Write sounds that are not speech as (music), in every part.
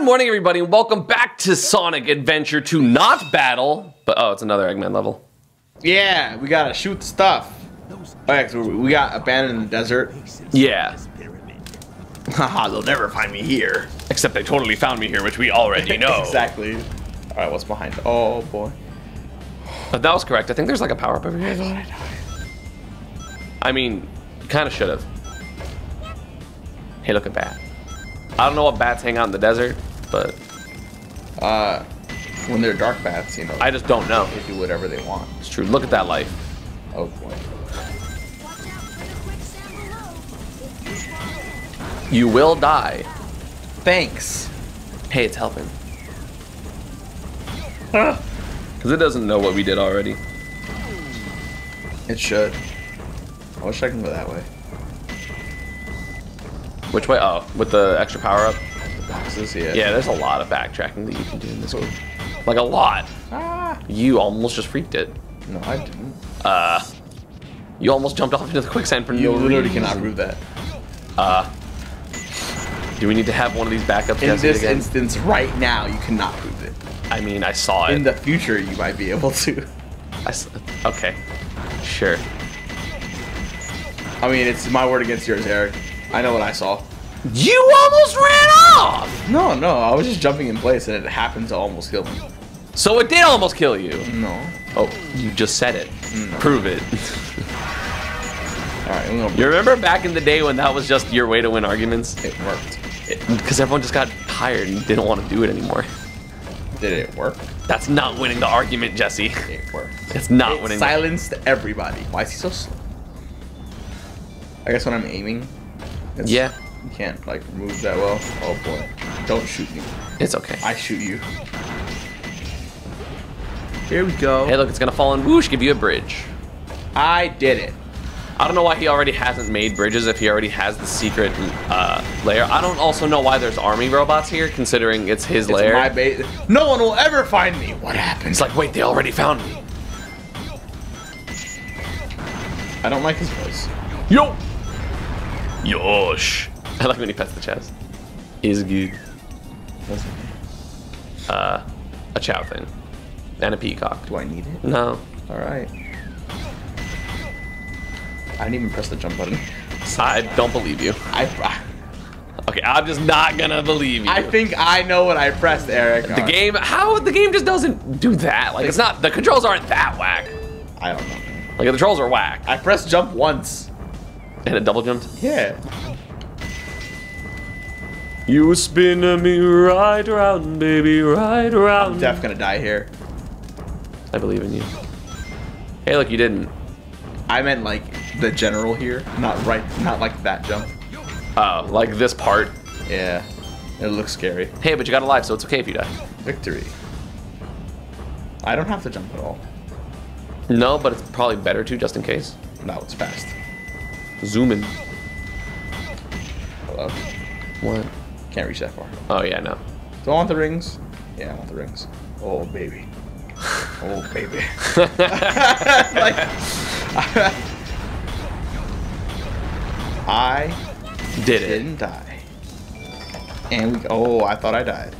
Good morning, everybody, and welcome back to Sonic Adventure to not battle, but oh, it's another Eggman level. Yeah, we gotta shoot stuff. Oh yeah, 'cause we we got abandoned in the desert. Yeah, Haha, (laughs) they'll never find me here. except they totally found me here, which we already know. (laughs) exactly. All right, what's behind? Oh boy. But that was correct. I think there's like a power up over here. though. I mean, you kind of should have. Hey, look at bat. I don't know what bats hang out in the desert, but Uh, when they're dark bats, you know, I just don't know. they do whatever they want. It's true. Look at that life. Oh boy. You will die. Thanks. Hey, it's helping. Because it doesn't know what we did already. It should. I wish I can go that way. Which way? Oh, with the extra power up? Boxes, yeah. Yeah, there's a lot of backtracking that you can do in this game. Like a lot. Ah. You almost just freaked it. No, I didn't. Uh, you almost jumped off into the quicksand for You no literally reason. cannot prove that. Uh, do we need to have one of these backups In this again? instance, right now, you cannot prove it. I mean, I saw it. In the future, you might be able to. (laughs) I s- okay, sure. I mean, it's my word against yours, Eric. I know what I saw. You almost ran off. No, no, I was just jumping in place and it happened to almost kill me. So it did almost kill you. No. Oh, you just said it. Prove it. Alright, I'm gonna. you remember back in the day when that was just your way to win arguments? It worked. Because everyone just got tired and didn't want to do it anymore. Did it work? That's not winning the argument, Jesse. It worked. It's not It winning. the- silenced everybody. Why is he so slow? I guess when I'm aiming, Yeah. You can't like move that well. Oh boy, don't shoot me. It's okay. I shoot you. Here we go. Hey, look, it's gonna fall and whoosh, give you a bridge. I did it. I don't know why he already hasn't made bridges if he already has the secret uh, layer. I don't also know why there's army robots here, considering it's his It's lair. my base. No one will ever find me. What happened? It's like, wait, they already found me. I don't like his voice. Yo! Yosh. I like when he pets the chest. Is good. Uh, a chow thing. And a peacock. Do I need it? No. All right. I didn't even press the jump button. I don't believe you. I, Okay, I'm just not gonna believe you. I think I know what I pressed, Eric. the game, how the game just doesn't do that. Like, it's not, the controls aren't that whack. I don't know. Like, the controls are whack. I pressed jump once. And it double jumped. Yeah. You spin me right around, baby, right around. I'm def gonna die here. I believe in you. Hey, look, you didn't. I meant like the general here, not right, not like that jump. Oh, like this part. Yeah. It looks scary. Hey, but you got a life, so it's okay if you die. Victory. I don't have to jump at all. No, but it's probably better to, just in case. Now it's fast. Zoom in. Hello. What? Can't reach that far. Oh, yeah, no. Do I want the rings? Yeah, I want the rings. Oh baby. (laughs) Oh baby. (laughs) like, I Did it. didn't die. And we. Oh, I thought I died.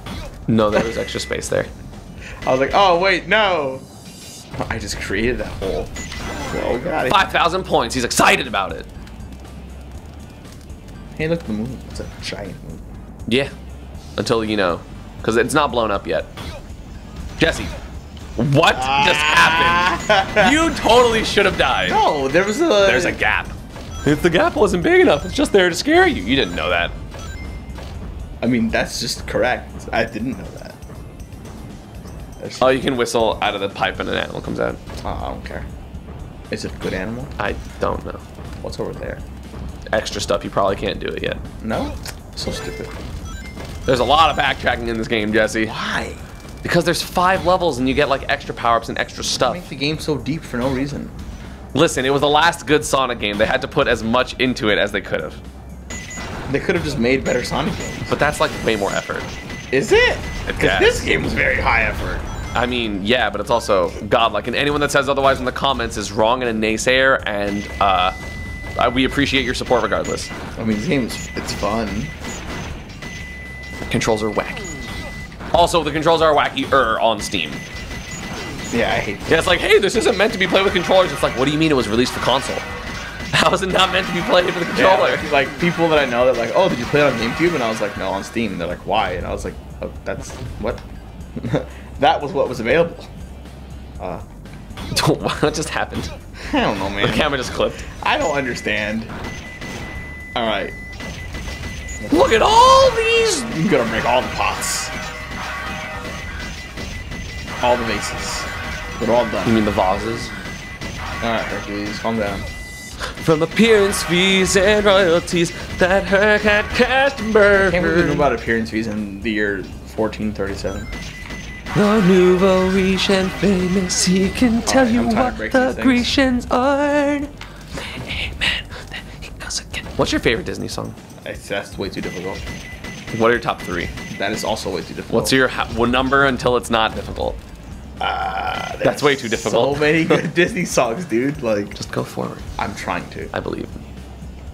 No, there was extra space there. (laughs) I was like, oh wait, no. I just created that hole. Oh god. 5,000 points. He's excited about it. Hey, look, at the moon. It's a giant moon. Yeah. Until, you know, because it's not blown up yet. Jesse, what just happened? (laughs) You totally should have died. No, there was a. There's a gap. If the gap wasn't big enough, it's just there to scare you. You didn't know that. I mean, that's just correct. I didn't know that. There's, Oh, you can whistle out of the pipe and an animal comes out. oh, I don't care. Is it a good animal? I don't know. What's over there? Extra stuff, you probably can't do it yet. No? So stupid. There's a lot of backtracking in this game, Jesse. Why? Because there's five levels and you get like extra power-ups and extra stuff. Make the game so deep for no reason. Listen, it was the last good Sonic game. They had to put as much into it as they could have. They could have just made better Sonic games. But that's like way more effort. Is it? Because this game was very high effort. I mean, yeah, but it's also godlike. And anyone that says otherwise in the comments is wrong and a naysayer, and uh, we appreciate your support regardless. I mean, this game is it's fun. Controls are wacky. Also, the controls are wacky-er on Steam. Yeah, I hate Yeah, it's like, hey, this isn't meant to be played with controllers. It's like, what do you mean it was released for console? (laughs) How is it not meant to be played with a Yeah, controller? like, like, people that I know that like, oh, did you play it on GameCube? And I was like, no, on Steam. And they're like, why? And I was like, oh, that's what? (laughs) that was what was available. Uh, (laughs) what just happened? I don't know, man. The camera just clipped. I don't understand. All right, Look at all these. you gotta break all the pots, all the vases. They're all done. You mean the vases? All right, Hercules, calm down. From appearance fees and royalties that her cat cast Can't believe you knew about appearance fees in the year 1437. The nouveau riche and famous, he can tell Alright, you I'm tired of what the things. Grecians are. Amen. Then he goes again. What's your favorite Disney song? It's, that's way too difficult. What are your top three? That is also way too difficult. What's your ha- one number until it's not difficult? Uh, That's way too difficult. So many good (laughs) Disney songs, dude. Like, Just go forward. I'm trying to. I believe.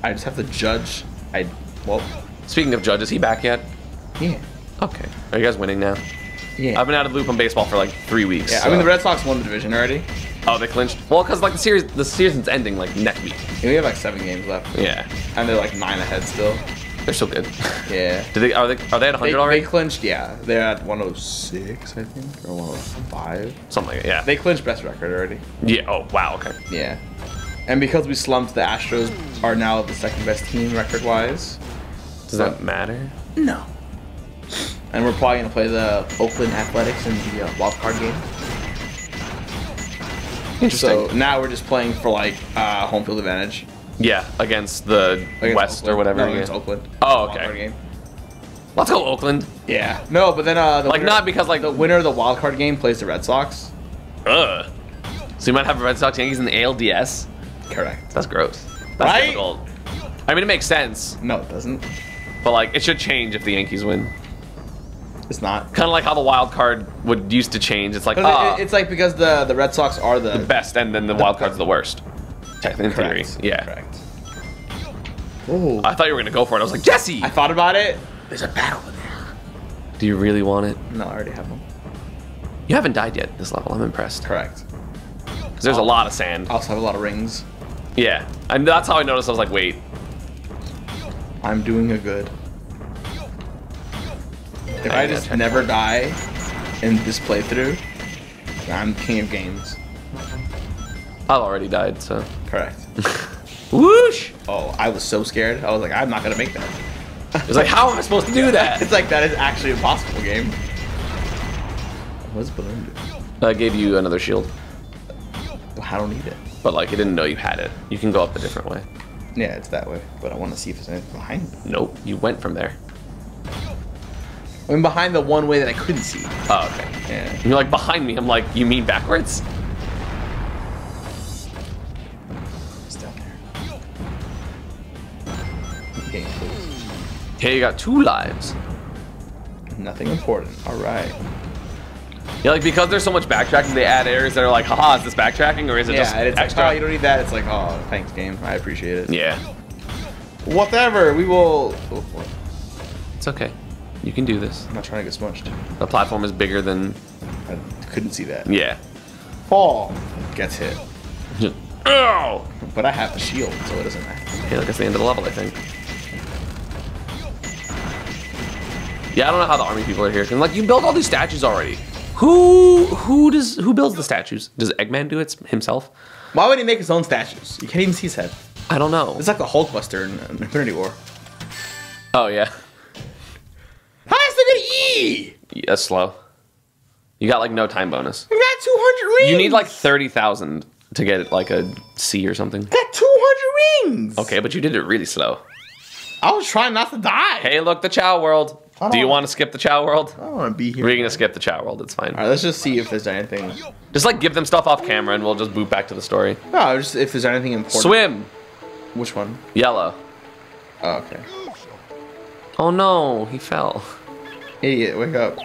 I just have to judge. I well, Speaking of judge, is he back yet? yeah, Okay. Are you guys winning now? yeah. I've been out of the loop on baseball for like three weeks. yeah, so- I mean the Red Sox won the division already. Oh, they clinched. Well, because like the series, the season's ending like next week. Yeah, we have like seven games left, Yeah, and they're like nine ahead still. they're still good. Yeah. (laughs) Do they are they are they at 100 They, they clinched, yeah. They're at 106, I think, or 105. Something like that. Yeah. They clinched best record already. yeah. Oh wow. Okay. Yeah. And because we slumped, the Astros are now the second best team record wise. Does that matter? No. And we're probably gonna play the Oakland Athletics in the uh, wild card game. So now we're just playing for like uh, home field advantage. yeah, against the Against West or whatever. No, against Oakland. Oh, okay. game. Let's go Oakland. Yeah. No, but then uh, the Like winner- not because like the winner of the wild card game plays the Red Sox. Ugh. So you might have Red Sox Yankees in the ALDS. Correct. That's gross. That's Right? difficult. I mean, it makes sense, No, it doesn't. but like it should change if the Yankees win. It's not. Kind of like how the wild card would used to change. It's like ah, it- it's like because the the Red Sox are the, best, and then the wild card's the worst. Technically, in theory, yeah. Correct. Oh. I thought you were gonna go for it. I was like, Jesse, I thought about it. There's a battle over there. do you really want it? No, I already have one. You haven't died yet this level. I'm impressed. Correct. there's a lot of sand. I also have a lot of rings. Yeah, and that's how I noticed. I was like, wait, I'm doing a good. If I I just never die in this playthrough, I'm king of games. I've already died. So Correct. (laughs) whoosh. Oh, I was so scared. I was like, I'm not gonna make that. It's like, how am I supposed to do (laughs) that? It's like that is actually impossible game. What's balloon do? I gave you another shield, I don't need it. but like, I didn't know you had it. You can go up a different way. Yeah, it's that way. But I want to see if there's anything behind me. Nope, you went from there. I mean, behind the one way that I couldn't see. Oh, okay. Yeah. And you're like behind me. I'm like, you mean backwards? It's down there. Game, please. Okay, you got two lives. Nothing important. All right. Yeah, like because there's so much backtracking, they add areas that are like, haha, is this backtracking or is it Yeah, just it's extra? like, oh, you don't need that. It's like, oh, thanks, game. I appreciate it. yeah, Whatever. We will. Oh, it's okay. You can do this. I'm not trying to get smushed. The platform is bigger than I couldn't see that. yeah. Fall. Gets hit. (laughs) Just, oh. But I have the shield, so it doesn't matter. Okay, like that's the end of the level, I think. Yeah, I don't know how the army people are here. 'cause, like, you built all these statues already. Who who does who builds the statues? Does Eggman do it himself? Why would he make his own statues? You can't even see his head. I don't know. It's like the Hulkbuster in in Infinity War. Oh yeah, How is E? Yeah, that's slow. You got like no time bonus. I got 200 rings. You need like thirty thousand to get like a C or something. got 200 rings. Okay, but you did it really slow. I was trying not to die. Hey, look, the Chow World. Do you want to skip the Chow World? I don't want to be here. We're gonna skip the Chow World. It's fine. All right, let's just see if there's anything. Just like give them stuff off camera, and we'll just boot back to the story. No, just if there's anything important. Swim, Which one? yellow. Oh, okay. Oh no, he fell. Idiot, wake up.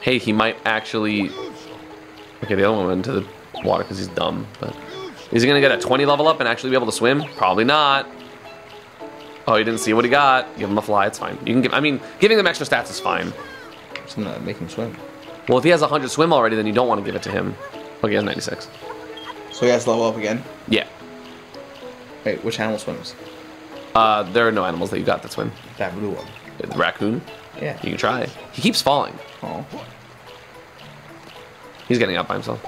Hey, he might actually. Okay, the other one went into the water because he's dumb. But is he gonna get a 20 level up and actually be able to swim? Probably not. Oh, he didn't see what he got. Give him a fly. It's fine. You can give. I mean, giving them extra stats is fine. Something to make him swim. Well, if he has 100 swim already, then you don't want to give it to him. Okay, he has 96. So he has to level up again. Yeah. Wait, which animal swims? Uh, there are no animals that you got that swim. That blue one. The raccoon, Yeah. you can try. He keeps falling. Oh. He's getting out by himself.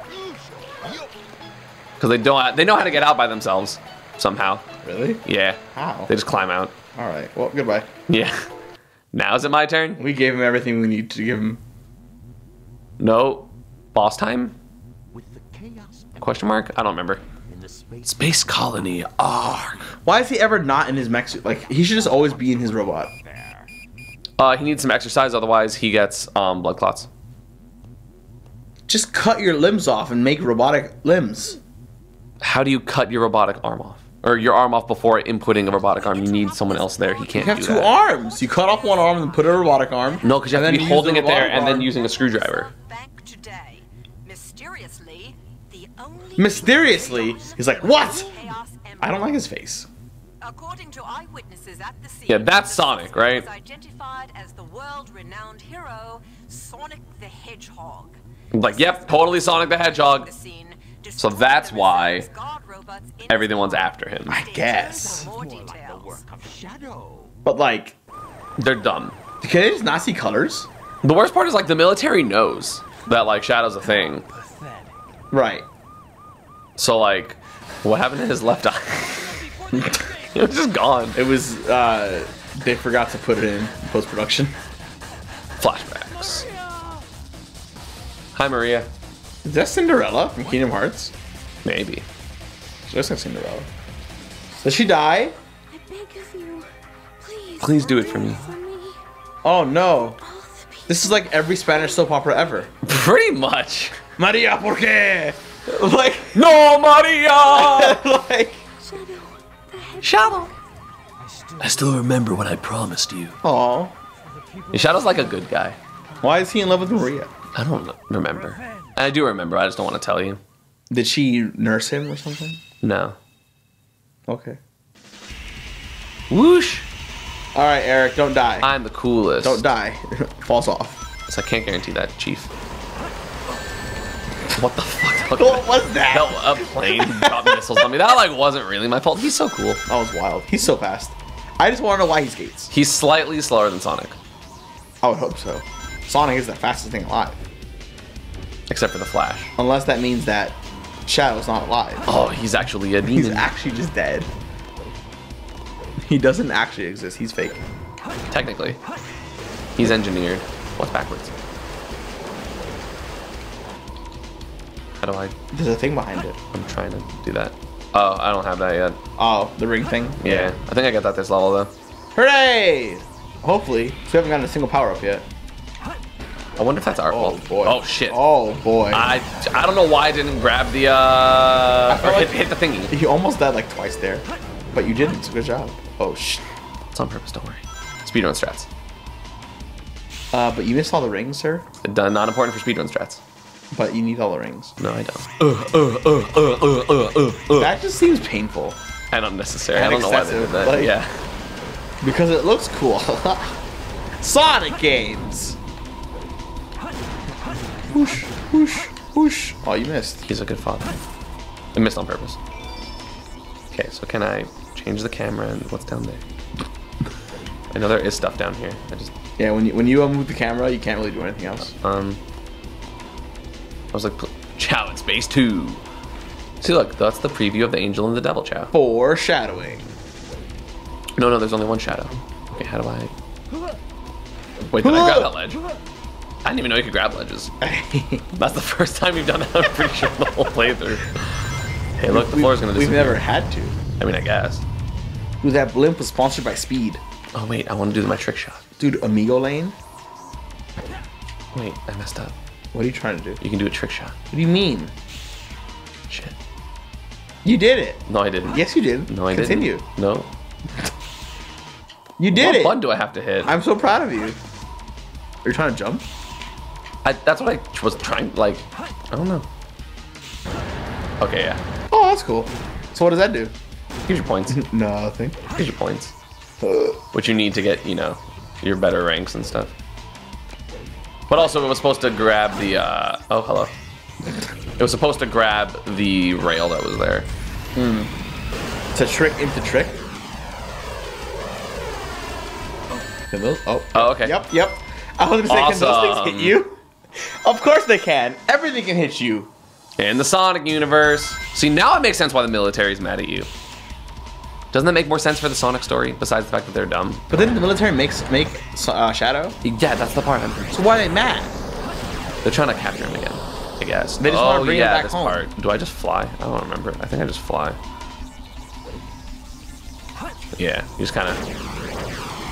Because they don't, they know how to get out by themselves somehow. Really? Yeah. How? They just climb out. All right. Well, goodbye. Yeah. (laughs) Now is it my turn? We gave him everything we need to give him. No. Boss time? With the chaos Question mark? I don't remember. in the space Space colony arc. Why is he ever not in his mech suit? Like he should just always be in his robot. There. Uh, he needs some exercise, otherwise he gets um, blood clots. Just cut your limbs off and make robotic limbs. How do you cut your robotic arm off? Or your arm off before inputting a robotic arm? You need someone else there. He can't You have two that. arms. You cut off one arm and put a robotic arm. No, because you have to be holding the it there robotic and then using a screwdriver. Mysteriously, the only Mysteriously, he's like, what? I don't like his face. According to eyewitnesses at the scene, Yeah, that's Sonic, right? was identified as the world-renowned hero Sonic the Hedgehog. Like, yep, totally Sonic the Hedgehog. So that's why everything Everyone's after him. I guess. More More like the details. work of Shadow. But like, They're dumb. can they just not see colors? The worst part is like the military knows that like Shadow's a thing. Right. So like, what happened to his left eye? (laughs) (laughs) it was just gone. It was. uh They forgot to put it in post production. Flashbacks. Hi Maria. Is that Cinderella from Kingdom Hearts? Maybe. She looks like Cinderella. Does she die? I beg of you, please. Please do it for me. For me. Oh no. All the people. This is like every Spanish soap opera ever. Pretty much. Maria, ¿por qué? (laughs) Like, No Maria. (laughs) like. Shadow. The head. Shadow. I still I still remember what I promised you. Aw. Shadow's like a good guy. Why is he in love with Maria? I don't remember. I do remember. I just don't want to tell you. Did she nurse him or something? No. Okay. Whoosh. All right, Eric, don't die. I'm the coolest. Don't die. (laughs) Falls off. So I can't guarantee that, Chief. What the fuck? What was (laughs) that? A plane dropped missiles on me. That like wasn't really my fault. He's so cool. That was wild. He's so fast. I just want to know why he skates. He's slightly slower than Sonic, I would hope so. Sonic is the fastest thing alive. except for the Flash. Unless that means that Shadow's not alive. Oh, he's actually a demon. He's actually just dead. He doesn't actually exist. He's fake. Technically, he's engineered. What's backwards? How do I? There's a thing behind it. I'm trying to do that. Oh, I don't have that yet. Oh, the ring thing? Yeah, I think I got that this level though. Hooray! Hopefully. So we haven't gotten a single power up yet. I wonder if that's our Oh fault. boy. Oh shit. Oh boy. I I don't know why I didn't grab the uh or hit, like- hit the thingy. You almost died like twice there. But you didn't, so good job. Oh sh. It's on purpose. Don't worry. Speedrun strats. Uh, but you missed all the rings, sir. Done. Not important for speedrun strats. But you need all the rings. No, I don't. Uh, uh, uh. That just seems painful. And unnecessary. I don't know why they did that. like- yeah. Because it looks cool. (laughs) Sonic games! Whoosh, whoosh, whoosh. Oh, you missed. He's a good father. I missed on purpose. Okay, so can I change the camera and what's down there? I know there is stuff down here. I just Yeah, when you when you move the camera, you can't really do anything else. um. I was like, Chow in Space Two. See, look, that's the preview of the Angel and the Devil Chow. Foreshadowing. No, no, there's only one shadow. Okay, how do I? Wait, did I grab that ledge? I didn't even know you could grab ledges. (laughs) That's the first time you've done that. I'm pretty sure the whole playthrough. Hey, look, the floor's gonna We've never had to. I mean, I guess. Dude, that blimp was sponsored by Speed. Oh wait, I want to do my trick shot. Dude, Amigo Lane? Wait, I messed up. What are you trying to do? You can do a trick shot. What do you mean? Shit. You did it. No, I didn't. Yes, you did. No, I Continue. didn't. Continue. No. You did what it. button do I have to hit? I'm so proud of you. Are you trying to jump? I, that's what I was trying. Like, I don't know. Okay, yeah. Oh, that's cool. So what does that do? Here's your points. (laughs) Nothing. Here's your points. Uh. What you need to get, you know, your better ranks and stuff. But also, it was supposed to grab the. Uh, oh, hello. It was supposed to grab the rail that was there. To trick into trick. Can those? Oh. Oh, okay. Yep. Yep. I was gonna say, can those things hit you? Of course they can. Everything can hit you. In the Sonic universe. See, now it makes sense why the military's mad at you. Doesn't that make more sense for the Sonic story, besides the fact that they're dumb? But then the military makes make uh, Shadow. Yeah, that's the part I'm So why are they mad? They're trying to capture him again, I guess. They just oh, wanna bring him back this home. part. Do I just fly? I don't remember. I think I just fly. Yeah, you just kind of.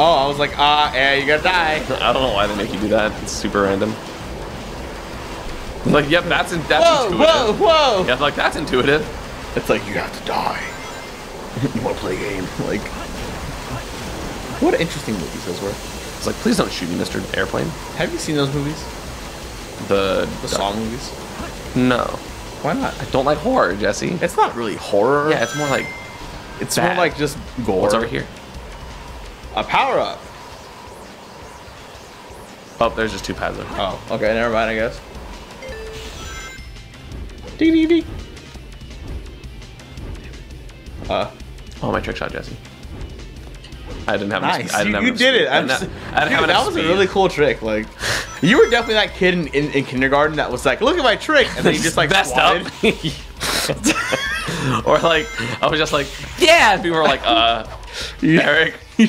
Oh, I was like, ah, yeah, you gotta die. (laughs) I don't know why they make you do that. It's super random. Like, yep, that's in, that's Whoa, intuitive. whoa, whoa! Yeah, like that's intuitive. It's like you have to die. You want to play a game? Like, what interesting movies those were. It's like, please don't shoot me, Mr. Airplane. Have you seen those movies? The The Saw movies? No, Why not? I don't like horror, Jesse. It's not really horror. Yeah, it's more like it's bad. more like just gore. what's over here. A power up. Oh, there's just two paths. There. Oh, okay, never mind. I guess. Dee dee dee. Uh, Oh, my trick shot, Jesse. I didn't have nice. Enough, I didn't You, have you did speed. it. I have, I didn't have Dude, that was a really cool trick. Like, you were definitely that kid in, in, in kindergarten that was like, "Look at my trick," and then you (laughs) just like messed up. (laughs) or like, I was just like, yeah. And people were like, uh, (laughs) you, Eric. you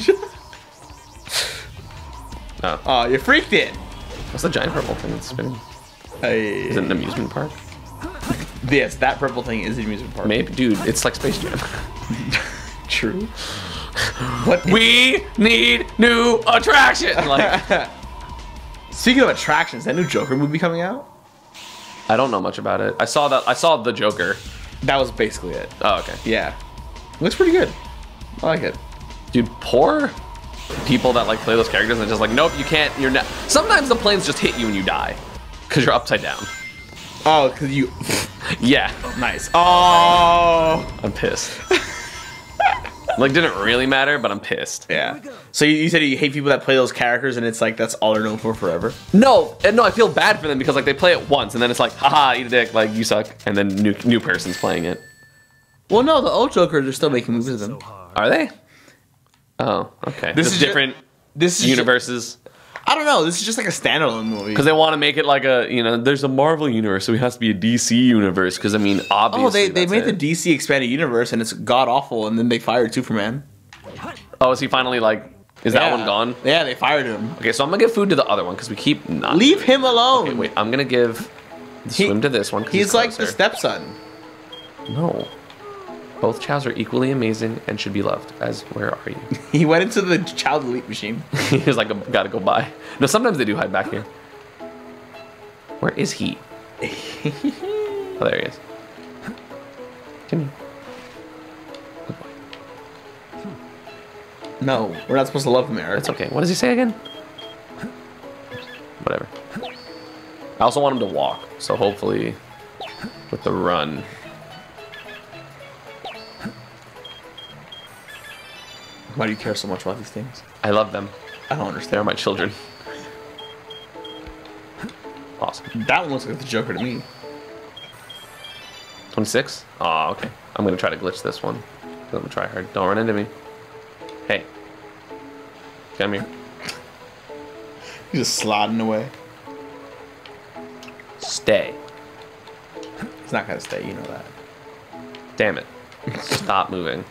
Oh, Oh, you freaked it. what's the giant purple thing that's spinning? Hey. Is it an amusement park? Yes, that purple thing is an amusement park. Maybe, dude. It's like Space Jam. True. (laughs) What? we need new attraction. Like, (laughs) Speaking of attractions, that new Joker movie coming out. I don't know much about it. I saw that. I saw the Joker. That was basically it. Oh, okay. Yeah, looks pretty good. I like it. Dude, poor people that like play those characters and just like, nope, you can't. You're not. Sometimes the planes just hit you and you die because you're upside down. Oh, cause you (laughs) Yeah, nice. Oh, I'm pissed. Like, didn't really matter, but I'm pissed. yeah. So you, you said you hate people that play those characters, and it's like that's all they're known for forever. No, and no, I feel bad for them because like they play it once and then it's like, haha, eat a dick, like you suck, and then new new person's playing it. Well, no, the old Jokers are still making movies of them. Are they? Oh, okay. This This is is ju- different This is ju- universes I don't know. This is just like a standalone movie. because they want to make it like a you know, there's a Marvel universe, so it has to be a DC universe. Because I mean, obviously, oh, they they made it. the DC expanded universe, and it's god awful, and then they fired Superman. Oh, is he finally like? Is that one gone? Yeah, they fired him. Okay, so I'm gonna give food to the other one because we keep not. Leave him alone. Okay, wait, I'm gonna give He- swim to this one. He's like the stepson. No. Both chows are equally amazing and should be loved. As where are you? (laughs) He went into the child elite machine. (laughs) he was like, gotta go by. No, sometimes they do hide back here. Where is he? (laughs) oh, there he is. Come here. Good boy. No, we're not supposed to love him, Eric. It's okay. What does he say again? Whatever. I also want him to walk, so hopefully with the run. Why do you care so much about these things? I love them. I don't understand. They understand. are my children. Awesome. That one looks like the Joker to me. 26? Oh, okay. I'm gonna try to glitch this one. I'm gonna try hard. Don't run into me. Hey. Come here. (laughs) He's just sliding away. Stay. He's not gonna stay, you know that. Damn it. Stop moving.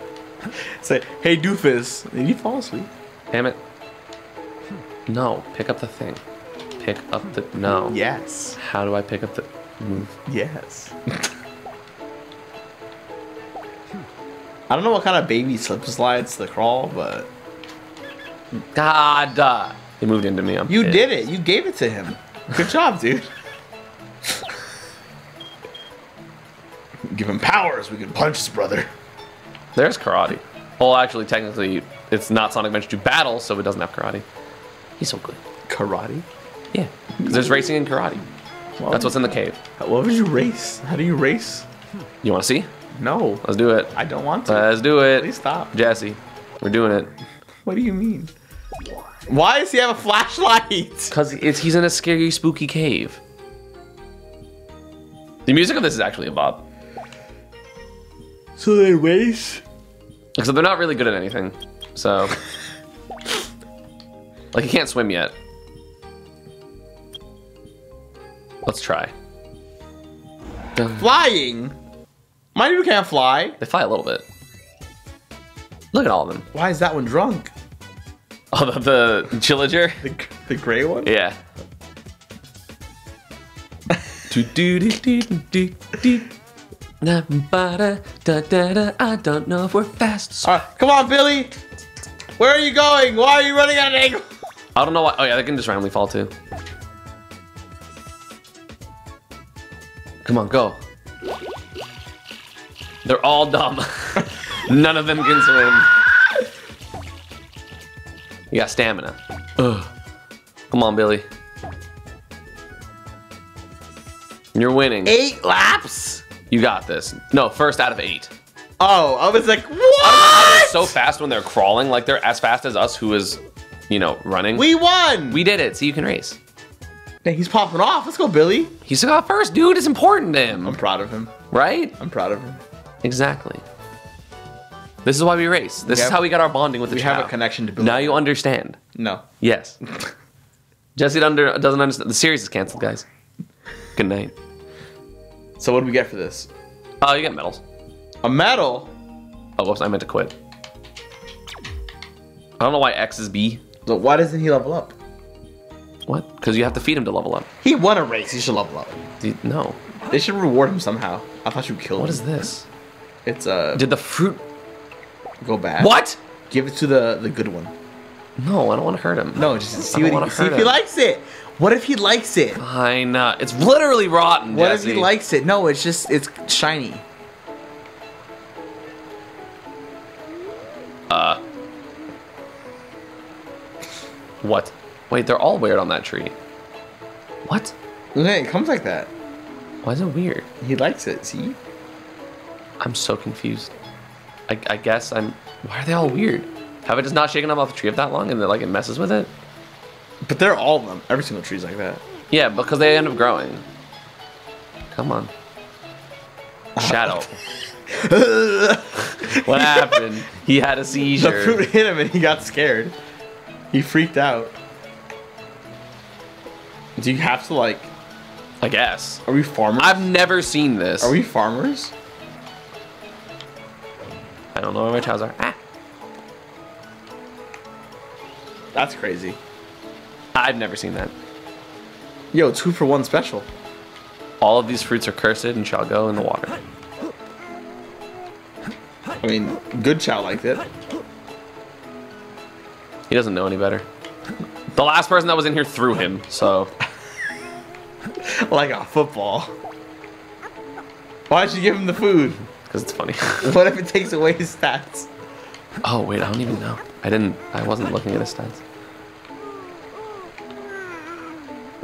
(laughs) Say, hey doofus, did you fall asleep? Damn it. No, pick up the thing. Pick up the. No. Yes. How do I pick up the. Move. Yes. I don't know what kind of baby slip slides the crawl, but God! Uh, he moved into me. I'm you pissed. did it. You gave it to him. Good job, dude. (laughs) Give him powers. We can punch his brother. There's karate. Well, actually, technically, it's not Sonic Adventure 2 Battle, so it doesn't have karate. He's so good. Karate? Yeah. Because there's racing and karate. That's what's in the cave. What would you race? How do you race? You want to see? No, Let's do it. I don't want to. Let's do it. Please stop. Jesse, we're doing it. What do you mean? Why does he have a flashlight? (laughs) Because it's he's in a scary, spooky cave. The music of this is actually a bop. So they race. Except they're not really good at anything. So. like, he can't swim yet. Let's try. Flying. My dude can't fly. They fly a little bit. Look at all of them. Why is that one drunk? Oh, the, the Chillager? The, the gray one? Yeah. (laughs) da, da, da, da. I don't know if we're fast. All right, come on, Billy. Where are you going? Why are you running at an angle? I don't know why. Oh, yeah, they can just randomly fall too. Come on, go. They're all dumb. (laughs) None of them can swim. You got stamina. Ugh. Come on, Billy. You're winning. Eight laps? You got this. No, first out of eight. Oh, I was like, what? so fast when they're crawling, like they're as fast as us, who is, you know, running. We won. we did it. So you can race. Hey, he's popping off. Let's go, Billy. He still got first, dude. It's important to him, I'm proud of him. right? I'm proud of him. Exactly. This is why we race. This We is have- how we got our bonding with the We have a connection to Billy. Now you understand. No. Yes. (laughs) Jesse under, doesn't understand. The series is canceled, guys. Good night. So what do we get for this? Oh, you get medals. A medal? Oh, whoops, I meant to quit. I don't know why X is B. So why doesn't he level up? What? Because you have to feed him to level up. He won a race. He should level up. No. They should reward him somehow. I thought you killed What him. What is this? It's uh Did the fruit. go bad. What? Give it to the the good one. No, I don't want to hurt him. No, just see what he, see if he likes it. What if he likes it? Fine. Uh, it's literally rotten. What Jesse. if he likes it? No, it's just it's shiny. Uh. What? Wait, they're all weird on that tree. What? It comes like that. Why is it weird? He likes it. See? I'm so confused. I, I guess I'm. Why are they all weird? Have I just not shaken them off the tree of that long and then like it messes with it? But they're all of them. Every single tree's like that. Yeah, because they end up growing. Come on. Shadow. (laughs) what happened? He had a seizure. The fruit hit him and he got scared. He freaked out. Do you have to like? I guess. Are we farmers? I've never seen this. Are we farmers? I don't know where my chows are. Ah. That's crazy. I've never seen that. Yo, two for one special. All of these fruits are cursed and shall go in the water. I mean, good chow liked it. He doesn't know any better. The last person that was in here threw him, so (laughs) like a football. Why'd you give him the food? because it's funny. (laughs) What if it takes away his stats? oh wait, I don't even know. I didn't. I wasn't looking at his stats.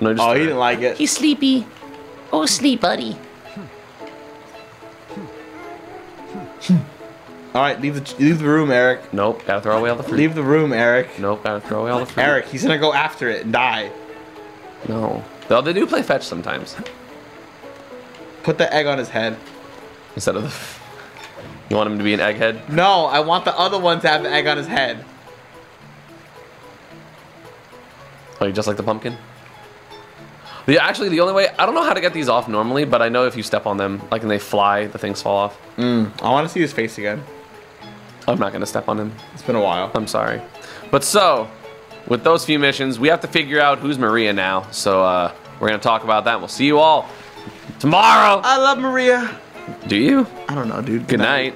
No, just Oh, he didn't like it. He's sleepy. Oh, sleep, buddy. All right, leave the leave the room, Eric. Nope, gotta throw away all the fruit. Leave the room, Eric. Nope, gotta throw away all the fruit. Eric, he's gonna go after it and die. No. Though they do play fetch sometimes. Put the egg on his head. Instead of the. (laughs) You want him to be an egghead? No, I want the other one to have the egg on his head. Oh, you just like the pumpkin? The, actually, the only way I don't know how to get these off normally, but I know if you step on them, like and they fly, the things fall off. I want to see his face again. I'm not gonna step on him. It's been a while. I'm sorry. But so, with those few missions, we have to figure out who's Maria now. So uh, we're gonna talk about that. and We'll see you all tomorrow. I love Maria. Do you? I don't know, dude. Good night.